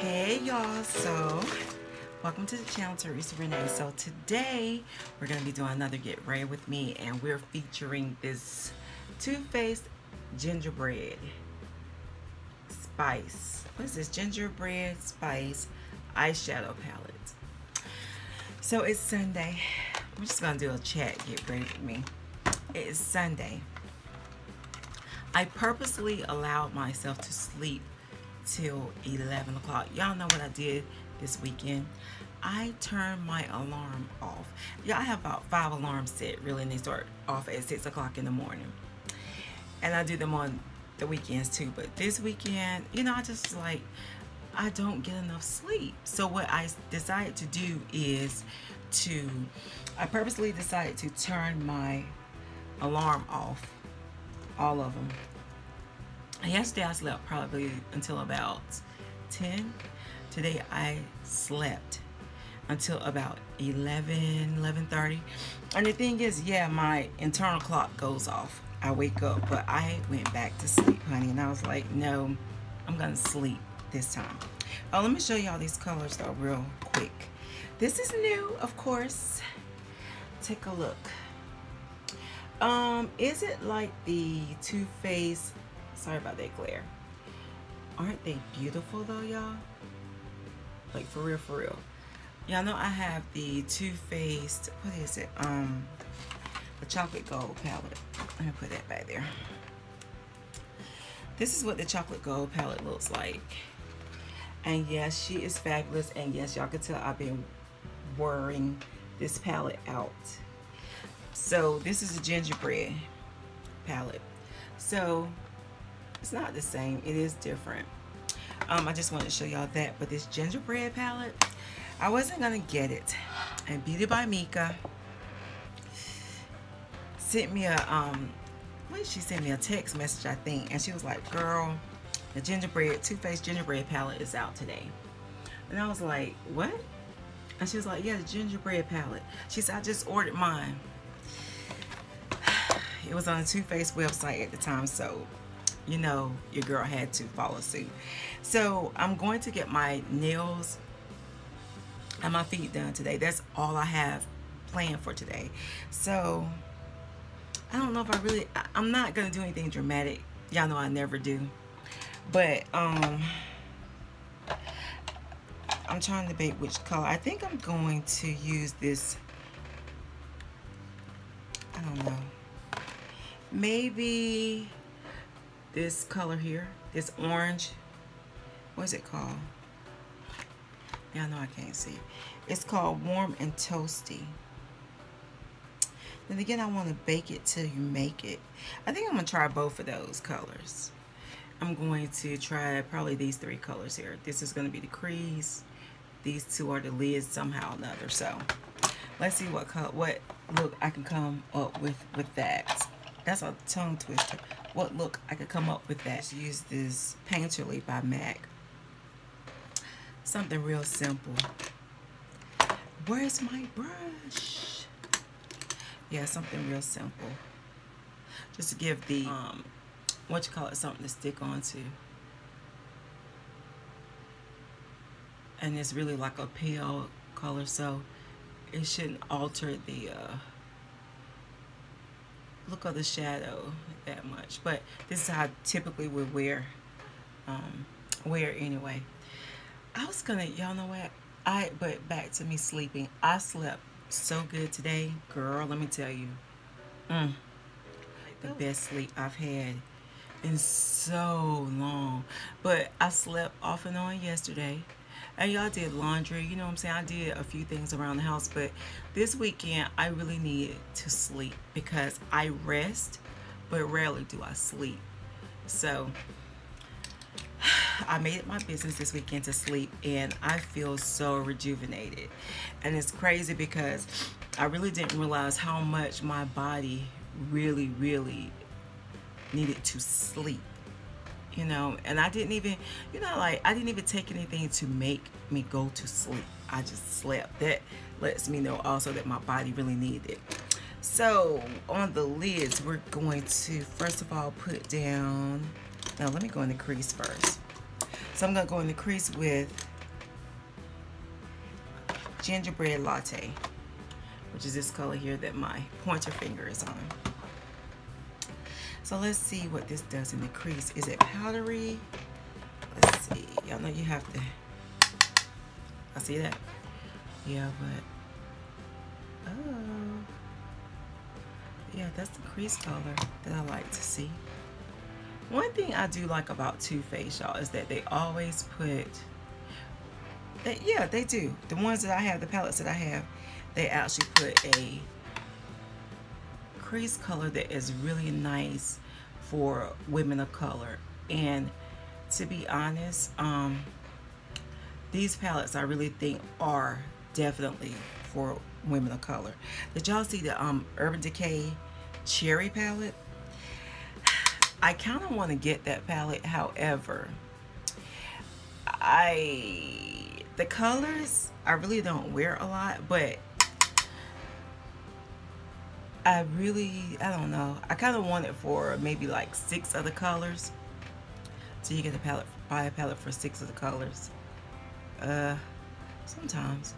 Hey y'all, so welcome to the channel Teresa Rene. So today we're to be doing another Get Ready With Me and we're featuring this Too Faced Gingerbread Spice. What is this? Gingerbread Spice Eyeshadow Palette. So it's Sunday. I'm just to do a chat Get Ready With Me. It is Sunday. I purposely allowed myself to sleep till 11 o'clock. Y'all know what I did this weekend. I turned my alarm off. I have about five alarms set really and they start off at 6 o'clock in the morning. And I do them on the weekends too. But this weekend, you know, I just like, I don't get enough sleep. So what I decided to do is to, I purposely decided to turn my alarm off all of them. Yesterday I slept probably until about 10. Today I slept until about 11, 11.30. And the thing is, yeah, my internal clock goes off. I wake up, but I went back to sleep, honey. And I was like, no, I'm gonna sleep this time. Oh, let me show y'all these colors though real quick. This is new, of course. Take a look. Um, is it like the Too Faced? Sorry about that glare. Aren't they beautiful though, y'all? Like for real, for real. Y'all know I have the Too Faced. What is it? Um, the chocolate gold palette. Let me put that back there. This is what the chocolate gold palette looks like. And yes, she is fabulous. And yes, y'all can tell I've been wearing this palette out. So this is a gingerbread palette. So it's not the same. It is different. Um, I just wanted to show y'all that. But this gingerbread palette, I wasn't going to get it. And Beauty by Mika sent me a, um, did she send me? A text message, I think. And she was like, girl, the gingerbread, Too Faced gingerbread palette is out today. And I was like, what? And she was like, yeah, the gingerbread palette. She said, I just ordered mine. It was on the Too Faced website at the time, so you know your girl had to follow suit. So I'm going to get my nails and my feet done today. That's all I have planned for today. So I don't know if I really, I, I'm not going to do anything dramatic. Y'all know I never do. But um, I'm trying to debate which color. I think I'm going to use this, I don't know maybe this color here, this orange. What is it called? Yeah, I know I can't see. It's called Warm and Toasty. Then again, I want to bake it till you make it. I think I'm going to try both of those colors. I'm going to try probably these three colors here. This is going to be the crease. These two are the lids somehow or another. So let's see what color, what look I can come up with with that. That's a tongue twister. What look I could come up with that. Use this Painterly by MAC. Something real simple. Where's my brush? Yeah, something real simple. Just to give the, um, what you call it, something to stick onto. And it's really like a pale color, so it shouldn't alter the, uh, look of the shadow that much. But this is how I typically would wear um, wear anyway. I was gonna, y'all know what? I but back to me sleeping. I slept so good today, girl. Let me tell you, mm, the best sleep I've had in so long. But I slept off and on yesterday and y'all did laundry you know what i'm saying? I did a few things around the house but this weekend i really needed to sleep because i rest but rarely do i sleep. So I made it my business this weekend to sleep and I feel so rejuvenated. And it's crazy because I really didn't realize how much my body really, really needed to sleep you know and i didn't even you know like i didn't even take anything to make me go to sleep. I just slept. That lets me know also that my body really needed it. So on the lids we're going to first of all put down now let me go in the crease first. So i'm going to go in the crease with gingerbread latte, which is this color here that my pointer finger is on. So let's see what this does in the crease. Is it powdery? Let's see. Y'all know you have to. I see that. Yeah, but oh, yeah, that's the crease color that I like to see. One thing I do like about Too Faced, y'all, is that they always put. They, yeah, they do. The ones that I have, the palettes that I have, they actually put a crease color that is really nice for women of color. And to be honest, um, these palettes I really think are definitely for women of color. Did y'all see the um, Urban Decay Cherry palette? I kind of want to get that palette. However, I the colors I really don't wear a lot, but I really, I don't know. I kind of want it for maybe like six other colors. So you get a palette, buy a palette for six of the colors. Uh, sometimes.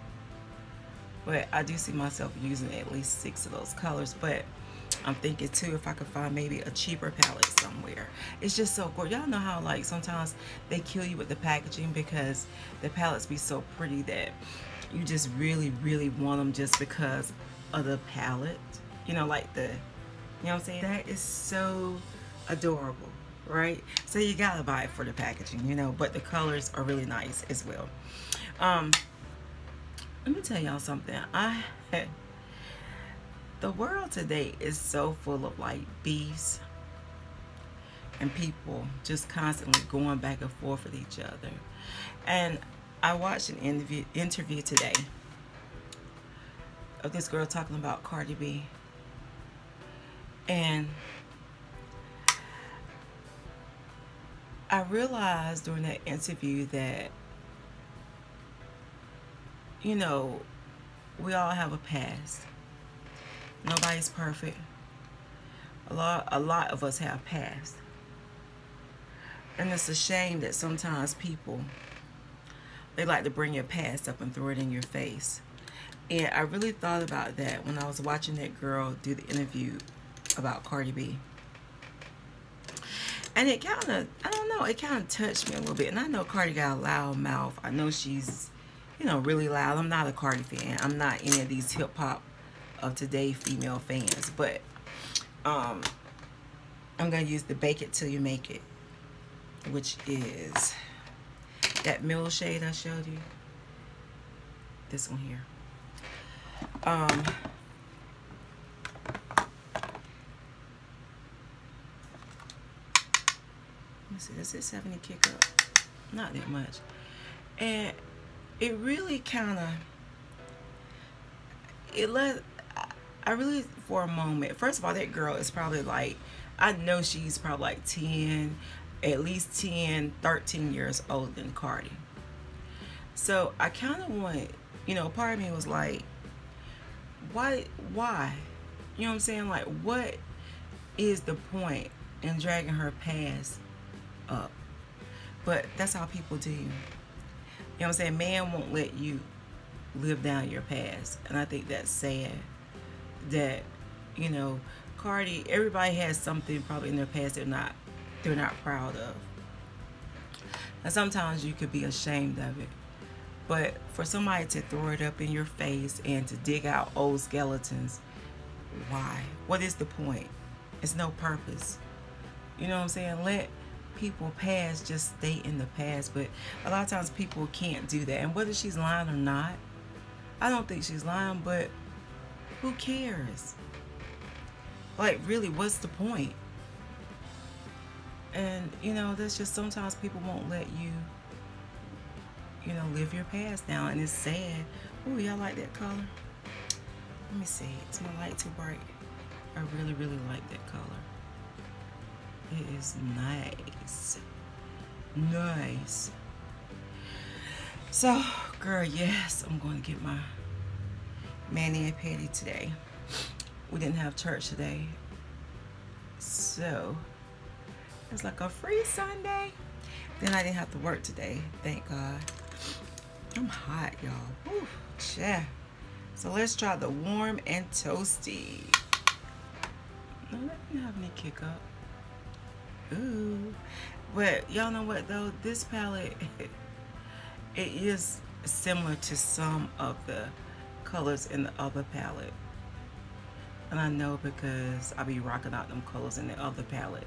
But I do see myself using at least six of those colors. But I'm thinking too if I could find maybe a cheaper palette somewhere. It's just so gorgeous. Y'all know how like sometimes they kill you with the packaging because the palettes be so pretty that you just really, really want them just because of the palette you know, like the, you know what I'm saying? That is so adorable, right? So you gotta buy it for the packaging, you know, but the colors are really nice as well. Um, let me tell y'all something. I, the world today is so full of like beefs and people just constantly going back and forth with each other. And I watched an interview interview today of this girl talking about Cardi B and I realized during that interview that, you know, we all have a past. Nobody's perfect. A lot, a lot of us have past. And it's a shame that sometimes people, they like to bring your past up and throw it in your face. And I really thought about that when I was watching that girl do the interview about Cardi B. And it kind of, I don't know, it kind of touched me a little bit. And I know Cardi got a loud mouth. I know she's, you know, really loud. I'm not a Cardi fan. I'm not any of these hip hop of today female fans. But um, I'm going to use the Bake It Till You Make It, which is that mill shade I showed you. This one here. Um, see, does this have any kick up? Not that much. And it really kind of, it let, I really, for a moment, first of all, that girl is probably like, I know she's probably like 10, at least 10, 13 years older than Cardi. So I kind of want, you know, part of me was like, why, why? You know what I'm saying? Like, what is the point in dragging her past up. But that's how people do. You know what I'm saying? Man won't let you live down your past. And I think that's sad that, you know, Cardi, everybody has something probably in their past they're not they're not proud of. And sometimes you could be ashamed of it. But for somebody to throw it up in your face and to dig out old skeletons, why? What is the point? It's no purpose. You know what I'm saying? Let people past just stay in the past. But a lot of times people can't do that. And whether she's lying or not I don't think she's lying but who cares? Like really what's the point? And you know that's just sometimes people won't let you you know live your past now. And it's sad. Oh y'all like that color? Let me see. Is my light too bright. I really really like that color it is nice. Nice. So, girl, yes, I'm going to get my mani and pedi today. We didn't have church today. So, it's like a free Sunday. Then I didn't have to work today, thank God. I'm hot, y'all. Yeah. So let's try the warm and toasty. No, that didn't have any kick up. Ooh. But y'all know what though? This palette, it is similar to some of the colors in the other palette. And I know because I be rocking out them colors in the other palette.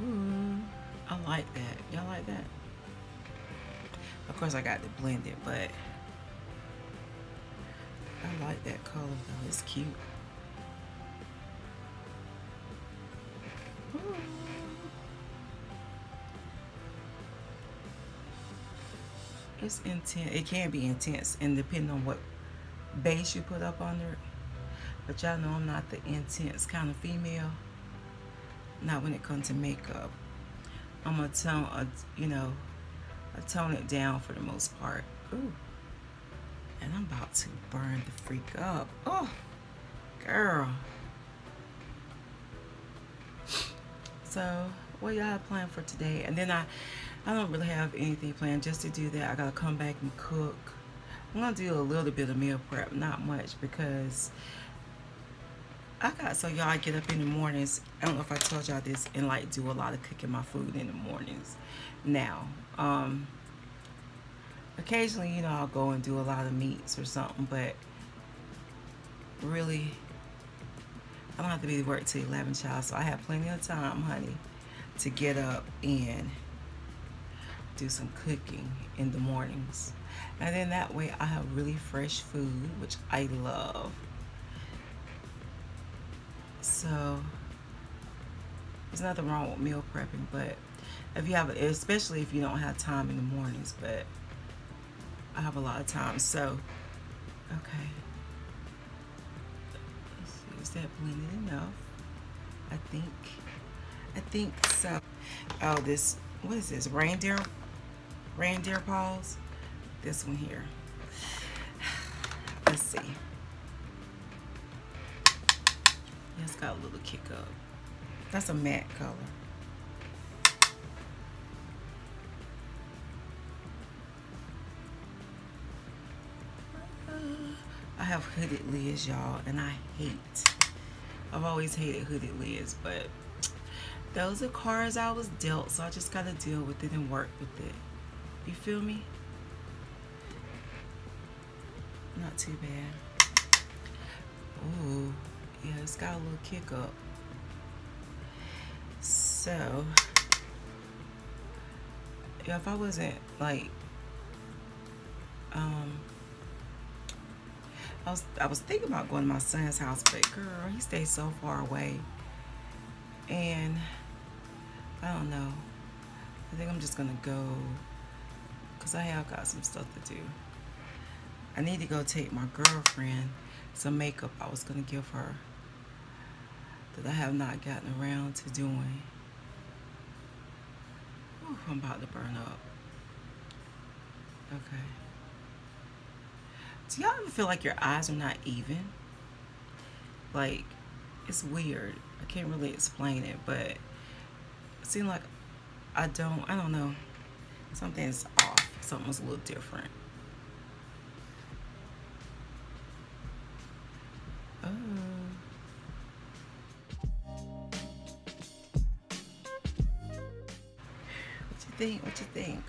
Ooh, I like that. Y'all like that? Of course, I got to blend it, but I like that color though. It's cute. It's intense. It can be intense, and depending on what base you put up under it. But y'all know I'm not the intense kind of female. Not when it comes to makeup. I'm gonna tone, uh, you know, I tone it down for the most part. Ooh. And I'm about to burn the freak up. Oh, girl. So, what y'all plan for today? And then I, I don't really have anything planned just to do that. I gotta come back and cook. I'm gonna do a little bit of meal prep, not much because I got so y'all get up in the mornings. I don't know if I told y'all this and like do a lot of cooking my food in the mornings now. Um occasionally, you know, I'll go and do a lot of meats or something, but really I don't have to be to work till 11, child, so I have plenty of time, honey, to get up and do some cooking in the mornings. And then that way I have really fresh food, which I love. So there's nothing wrong with meal prepping, but if you have, especially if you don't have time in the mornings, but I have a lot of time. So, okay. See, is that blended enough? I think, I think so. Oh, this, what is this? Reindeer, reindeer paws? This one here. Let's see. It's got a little kick up. That's a matte color. I have hooded lids, y'all, and I hate. I've always hated hooded lids, but those are cards I was dealt, so I just gotta deal with it and work with it. You feel me? Not too bad. Ooh, yeah, it's got a little kick up. So, yeah, if I wasn't like, um, I was I was thinking about going to my son's house, but girl, he stays so far away, and I don't know. I think I'm just gonna go because I have got some stuff to do. I need to go take my girlfriend some makeup I was going to give her that I have not gotten around to doing. Whew, I'm about to burn up. Okay. Do y'all ever feel like your eyes are not even? Like, it's weird. I can't really explain it, but it seems like I don't, I don't know. Something's off. Something's a little different. Oh. What to think? What you think?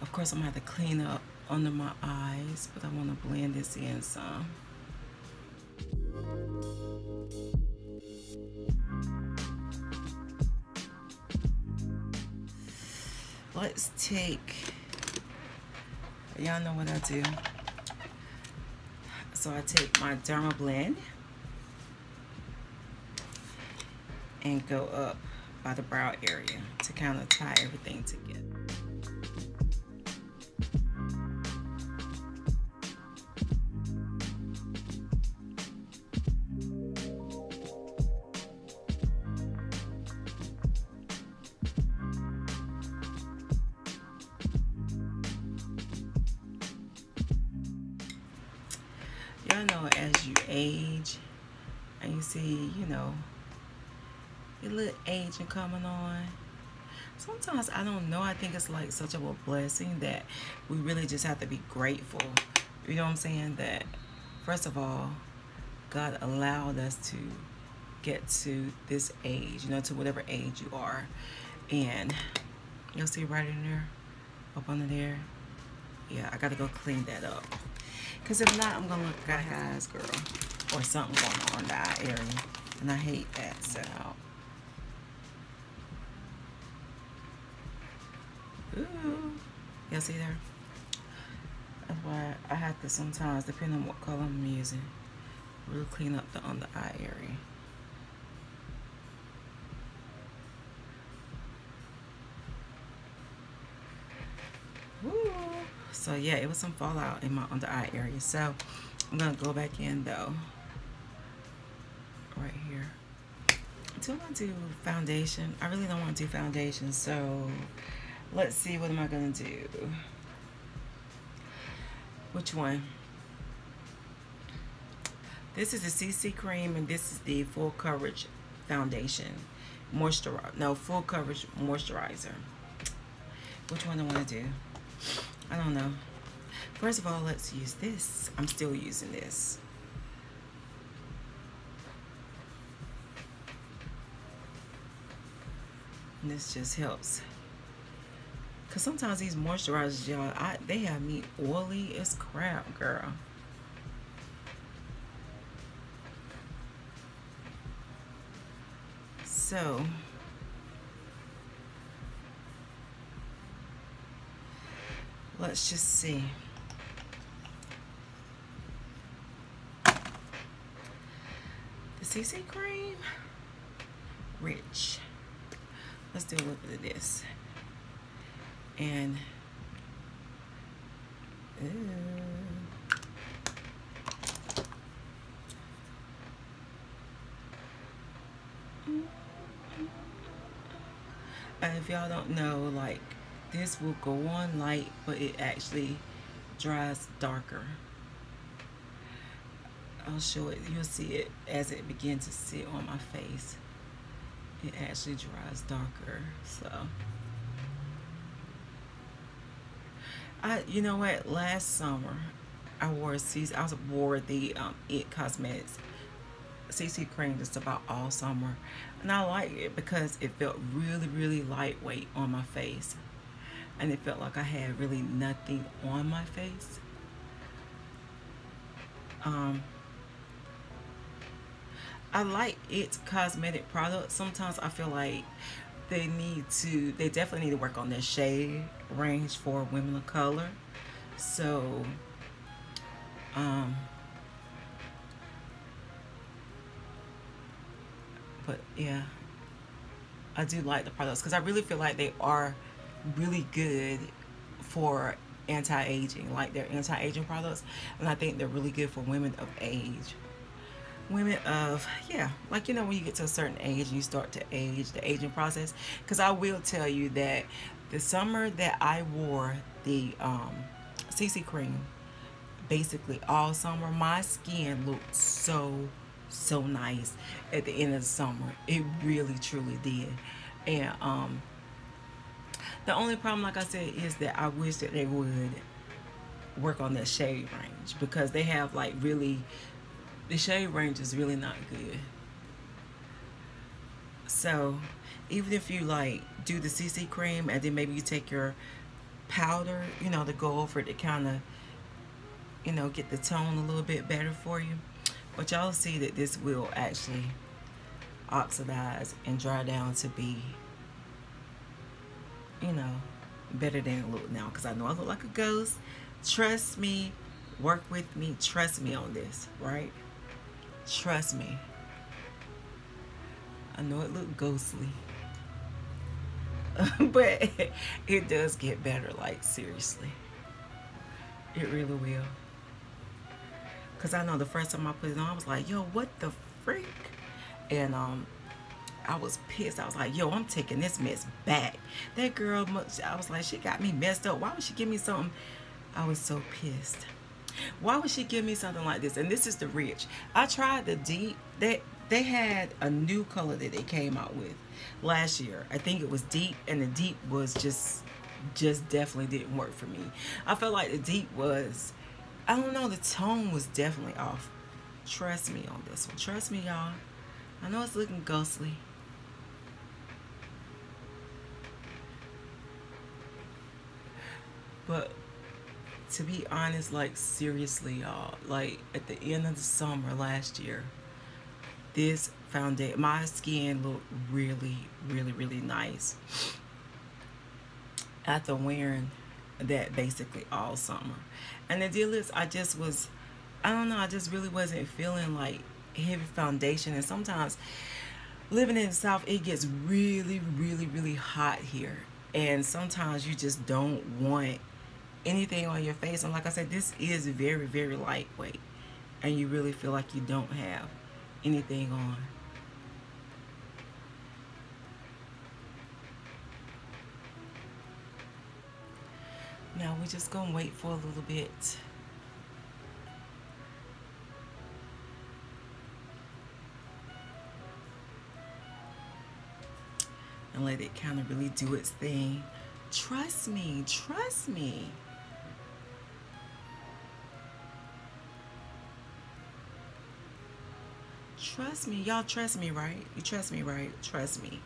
Of course, I'm gonna have to clean up under my eyes, but I wanna blend this in some. Let's take, y'all know what I do. So I take my Dermablend and go up by the brow area to kind of tie everything together. See, you know, a little aging coming on. sometimes I don't know. I think it's like such a blessing that we really just have to be grateful. You know what I'm saying? That first of all, God allowed us to get to this age, you know, to whatever age you are. And you'll see right in there, up under there. Yeah, I gotta go clean that up. Cause if not, I'm gonna look like has girl or something going on in that area. And I hate that, so. Ooh, y'all see there? That's why I have to sometimes, depending on what color I'm using, really clean up the under eye area. Woo. So yeah, it was some fallout in my under eye area. So I'm gonna go back in though, right here. Do want to do foundation? I really don't want to do foundation, so let's see what am I gonna do. Which one? This is the CC cream and this is the full coverage foundation moisturizer. No, full coverage moisturizer. Which one do I want to do? I don't know. First of all, let's use this. I'm still using this. And this just helps. Because sometimes these moisturizers, y'all, they have me oily as crap, girl. So, let's just see. The CC cream, rich. Let's do a little bit of this. And, ooh. Uh, if y'all don't know, like this will go on light, but it actually dries darker. I'll show it. You'll see it as it begins to sit on my face. It actually dries darker. So, I, you know what? Last summer, I wore a CC. I wore the um, It Cosmetics CC cream just about all summer, and I like it because it felt really, really lightweight on my face and it felt like I had really nothing on my face. Um, I like It Cosmetics products. Sometimes I feel like they need to, they definitely need to work on their shade range for women of color. So, um, but yeah, I do like the products because I really feel like they are really good for anti-aging like they're anti-aging products and I think they're really good for women of age women of yeah like you know when you get to a certain age and you start to age the aging process. Because I will tell you that the summer that I wore the um, CC cream basically all summer my skin looked so so nice at the end of the summer. It really truly did. And um the only problem, like I said, is that I wish that they would work on that shade range because they have like really, the shade range is really not good. So even if you like do the CC cream and then maybe you take your powder, you know, to go over it to kind of, you know, get the tone a little bit better for you. But y'all see that this will actually oxidize and dry down to be you know, better than it look now because I know I look like a ghost. Trust me, work with me, trust me on this, right? Trust me. I know it looked ghostly. but it does get better, like seriously. It really will. Cause I know the first time I put it on, I was like, yo, what the freak? And um I was pissed. I was like, yo, I'm taking this mess back. That girl, I was like, she got me messed up. Why would she give me something? I was so pissed. Why would she give me something like this? And this is the rich. I tried the deep. That they had a new color that they came out with last year. I think it was deep, and the deep was just just definitely didn't work for me. I felt like the deep was, I don't know, the tone was definitely off. Trust me on this one. Trust me, y'all. I know it's looking ghostly. But to be honest, like seriously, y'all, like at the end of the summer last year, this foundation, my skin looked really, really, really nice after wearing that basically all summer. And the deal is, I just was, I don't know, I just really wasn't feeling like heavy foundation. And sometimes living in the South, it gets really, really, really hot here. And sometimes you just don't want anything on your face. And like I said, this is very, very lightweight. And you really feel like you don't have anything on. Now we're just gonna wait for a little bit. And let it kind of really do its thing. Trust me, trust me. Trust me. Y'all trust me, right? You trust me, right? Trust me.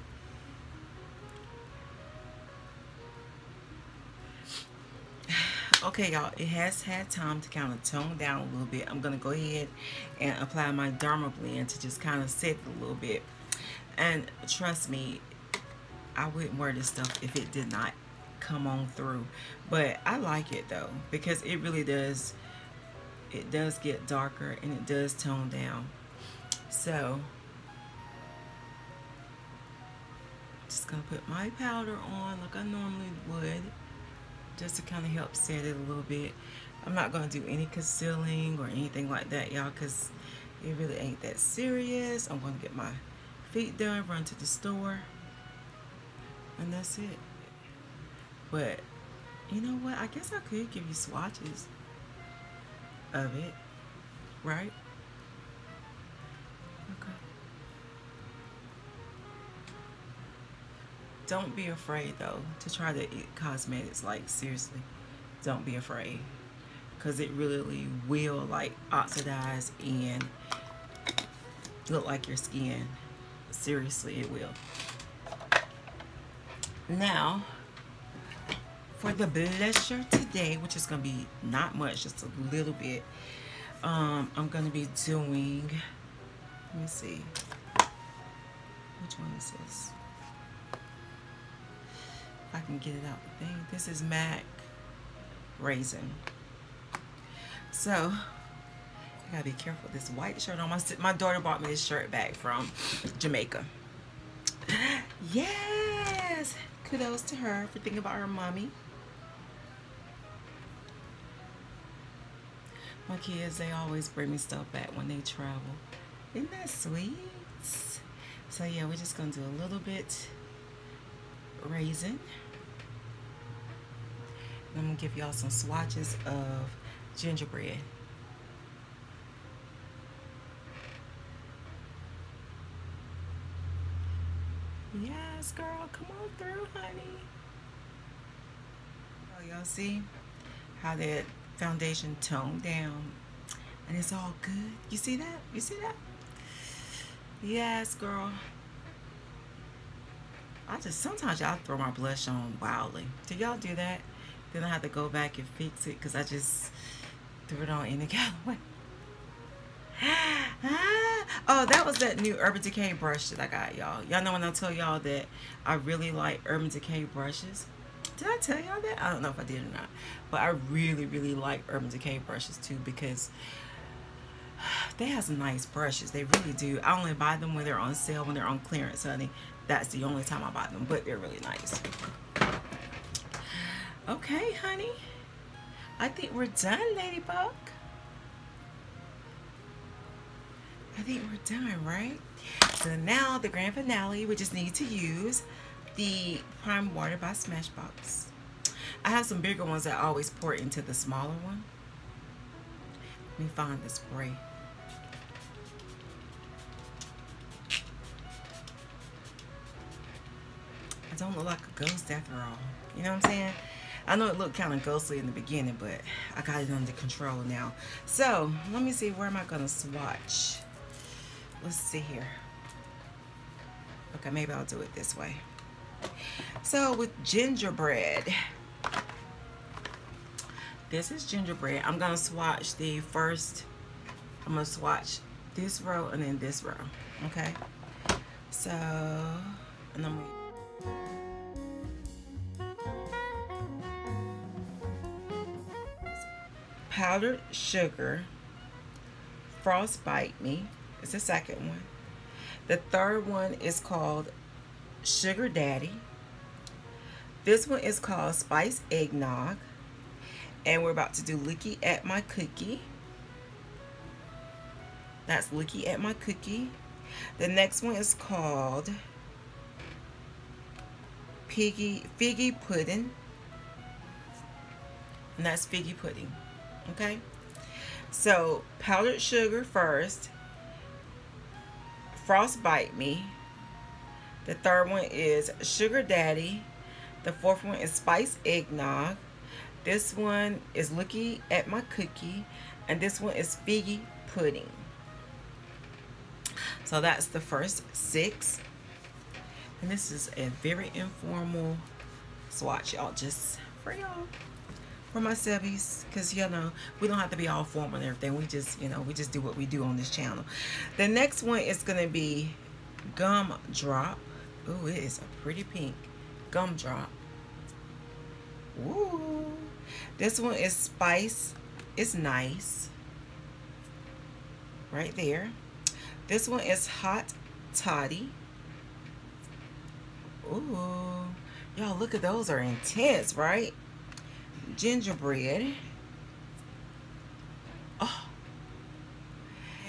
okay y'all it has had time to kind of tone down a little bit i'm gonna go ahead and apply my Dermablend to just kind of set a little bit and trust me i wouldn't wear this stuff if it did not come on through but i like it though because it really does it does get darker and it does tone down so just gonna put my powder on like I normally would just to kind of help set it a little bit. I'm not to do any concealing or anything like that, y'all, because it really ain't that serious. I'm to get my feet done, run to the store, and that's it. But, you know what? I guess I could give you swatches of it, right? Don't be afraid though to try to It Cosmetics. Like seriously don't be afraid. Because it really will like oxidize and look like your skin. Seriously it will. Now for the blusher today which is gonna be not much just a little bit um, I'm gonna be doing let me see. Which one is this I can get it out the thing. This is MAC Raisin. So, I gotta be careful with this white shirt on. My, my daughter bought me this shirt back from Jamaica. Yes! Kudos to her for thinking about her mommy. My kids, they always bring me stuff back when they travel. Isn't that sweet? So yeah, we're just gonna do a little bit raisin. I'm gonna give y'all some swatches of gingerbread. Yes, girl, come on through, honey. Oh, y'all see how that foundation toned down and it's all good. You see that? You see that? Yes, girl. I just sometimes y'all throw my blush on wildly. Do y'all do that? Then I had to go back and fix it because I just threw it on in the of way. oh, that was that new Urban Decay brush that I got, y'all. Y'all know when I tell y'all that I really like Urban Decay brushes. Did I tell y'all that? I don't know if I did or not. But I really, really like Urban Decay brushes too because they have some nice brushes. They really do. I only buy them when they're on sale, when they're on clearance, honey. That's the only time I buy them, but they're really nice. Okay, honey. I think we're done, Ladybug. I think we're done, right? So now the grand finale, we just need to use the Primer Water by Smashbox. I have some bigger ones that I always pour into the smaller one. Let me find the spray. I don't look like a ghost after all. You know what I'm saying? I know it looked kind of ghostly in the beginning, but I got it under control now. So, let me see, where am I going to swatch? Let's see here. Okay, maybe I'll do it this way. So, with gingerbread, this is gingerbread. I'm going to swatch the first, I'm going to swatch this row and then this row, okay? So, and I'm powdered sugar, frostbite me. It's the second one. The third one is called Sugar Daddy. This one is called Spice Eggnog. And we're about to do Looky at My Cookie. That's Looky at My Cookie. The next one is called Piggy Figgy Pudding. And that's Figgy Pudding. Okay? So, powdered sugar first. Frostbite Me. The third one is Sugar Daddy. The fourth one is Spice Eggnog. This one is Looky at My Cookie. And this one is Figgy Pudding. So that's the first six. And this is a very informal swatch, y'all, just for y'all. For my subbies, because, you know, we don't have to be all formal and everything. We just, you know, we just do what we do on this channel. The next one is going to be Gum Drop. Ooh, it is a pretty pink. Gum Drop. Ooh. This one is Spice. It's nice. Right there. This one is Hot Toddy. Ooh. Y'all, look at those are intense, right? Gingerbread. Oh.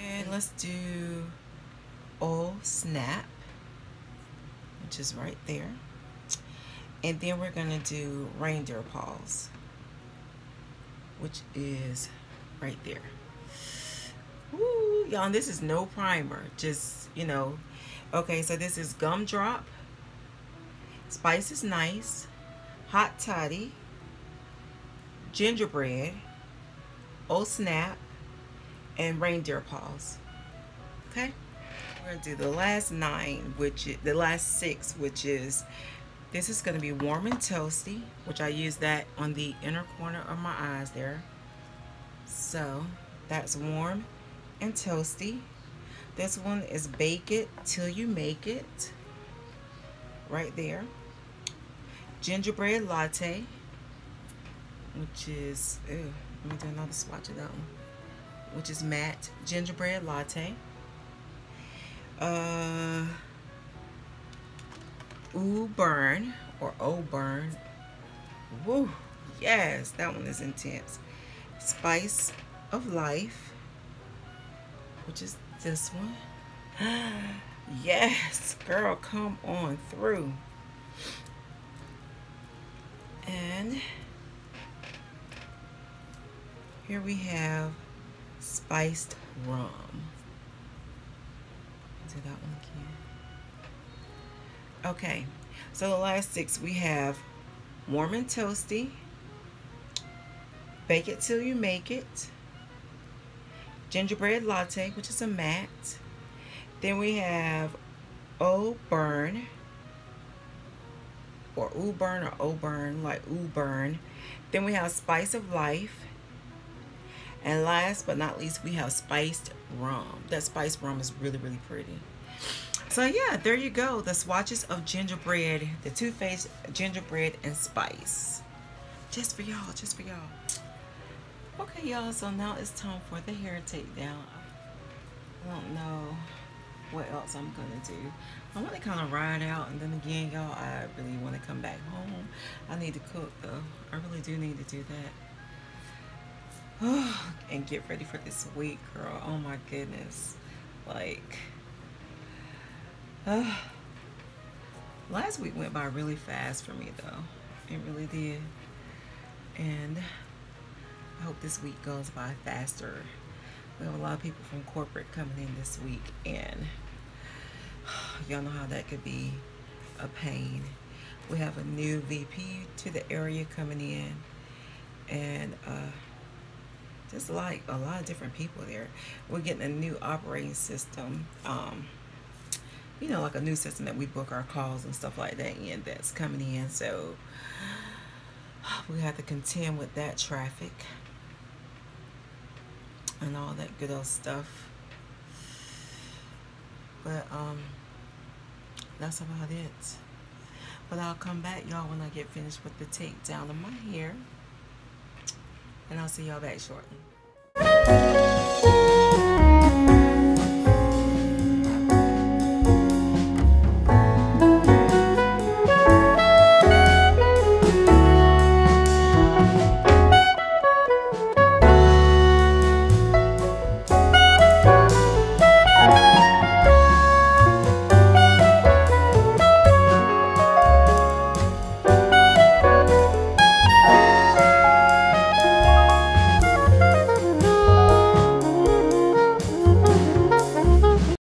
And let's do Oh Snap, which is right there. And then we're to do Reindeer Paws, which is right there. Woo, y'all, this is no primer. Just, you know. Okay, so this is Gumdrop. Spice is nice. Hot Toddy. Gingerbread. Oh Snap. And Reindeer Paws. Okay? We're to do the last nine, which is, the last six, which is, this is to be Warm and Toasty, which I use that on the inner corner of my eyes there. So, that's Warm and toasty. This one is bake it till you make it. Right there. Gingerbread latte, which is, ew, let me do another swatch of that one, which is matte gingerbread latte. Uh, Ooh Burn, or Oh Burn. Woo, yes, that one is intense. Spice of Life which is this one. yes, girl, come on through. And here we have spiced rum. Do that one again. Okay, so the last six we have warm and toasty, bake it till you make it, gingerbread latte, which is a matte. Then we have O Burn, or Ooh Burn or O Burn, like Ooh Burn. Then we have Spice of Life. And last but not least, we have Spiced Rum. That spiced rum is really, really pretty. So yeah, there you go. The swatches of gingerbread, the Too Faced gingerbread and spice. Just for y'all, just for y'all. Okay, y'all, so now it's time for the hair takedown. I don't know what else I'm to do. I want to kind of ride out, and then again, y'all, I really want to come back home. I need to cook, though. I really do need to do that. and get ready for this week, girl. Oh, my goodness. Like, uh, last week went by really fast for me, though. It really did. And I hope this week goes by faster. We have a lot of people from corporate coming in this week, and y'all know how that could be a pain. we have a new VP to the area coming in, and uh, just like a lot of different people there. We're getting a new operating system. Um, you know, like a new system that we book our calls and stuff like that in that's coming in. So we have to contend with that traffic and all that good old stuff. But um that's about it. But I'll come back y'all when I get finished with the takedown of my hair. And I'll see y'all back shortly.